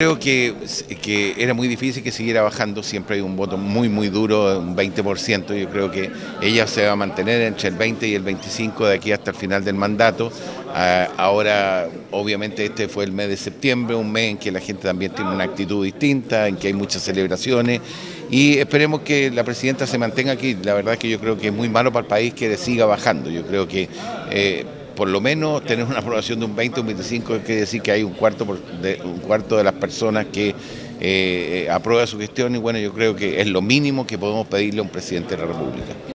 Creo que, que, era muy difícil que siguiera bajando, siempre hay un voto muy muy duro, un 20%, yo creo que ella se va a mantener entre el 20 y el 25 de aquí hasta el final del mandato. Ah, ahora, obviamente este fue el mes de septiembre, un mes en que la gente también tiene una actitud distinta, en que hay muchas celebraciones y esperemos que la presidenta se mantenga aquí. La verdad es que yo creo que es muy malo para el país que siga bajando, yo creo que... Eh, por lo menos tener una aprobación de un 20 o un 25 quiere decir que hay un cuarto, de, un cuarto de las personas que eh, aprueba su gestión y bueno, yo creo que es lo mínimo que podemos pedirle a un presidente de la República.